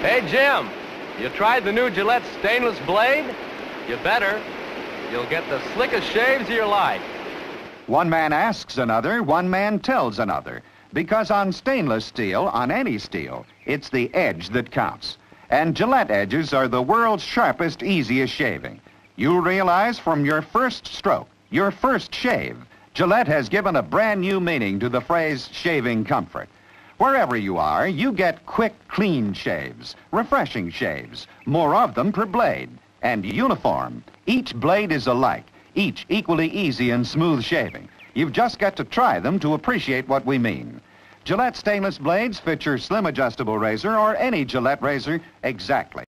Hey, Jim, you tried the new Gillette stainless blade? You better. You'll get the slickest shaves of your life. One man asks another, one man tells another. Because on stainless steel, on any steel, it's the edge that counts. And Gillette edges are the world's sharpest, easiest shaving. You'll realize from your first stroke, your first shave, Gillette has given a brand new meaning to the phrase shaving comfort. Wherever you are, you get quick, clean shaves, refreshing shaves, more of them per blade, and uniform. Each blade is alike, each equally easy and smooth shaving. You've just got to try them to appreciate what we mean. Gillette stainless blades fit your slim adjustable razor or any Gillette razor exactly.